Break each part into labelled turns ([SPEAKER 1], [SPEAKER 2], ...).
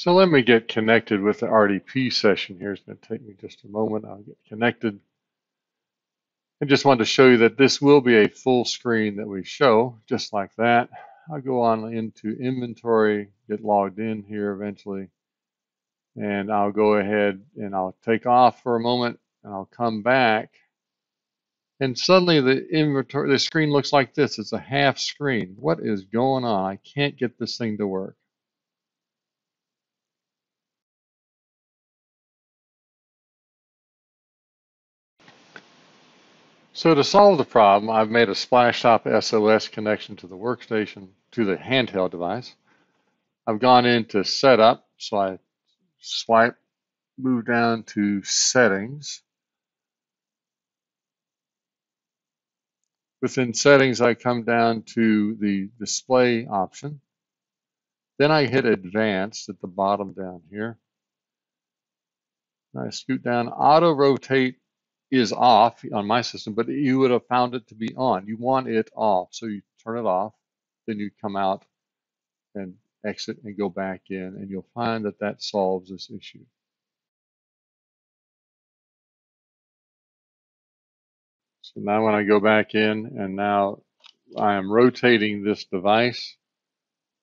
[SPEAKER 1] So let me get connected with the RDP session here. It's going to take me just a moment. I'll get connected. I just wanted to show you that this will be a full screen that we show, just like that. I'll go on into inventory, get logged in here eventually, and I'll go ahead and I'll take off for a moment and I'll come back and suddenly the inventory the screen looks like this it's a half screen what is going on I can't get this thing to work So to solve the problem, I've made a Splashtop SOS connection to the workstation, to the handheld device. I've gone into setup, so I swipe, move down to settings. Within settings, I come down to the display option. Then I hit advanced at the bottom down here. I scoot down, auto rotate is off on my system, but you would have found it to be on. You want it off. So you turn it off, then you come out and exit and go back in, and you'll find that that solves this issue. So now when I go back in and now I am rotating this device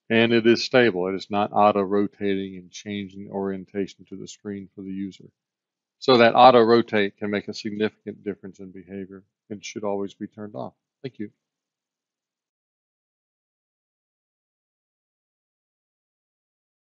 [SPEAKER 1] and it is stable. It is not auto rotating and changing orientation to the screen for the user. So that auto rotate can make a significant difference in behavior and should always be turned off. Thank you.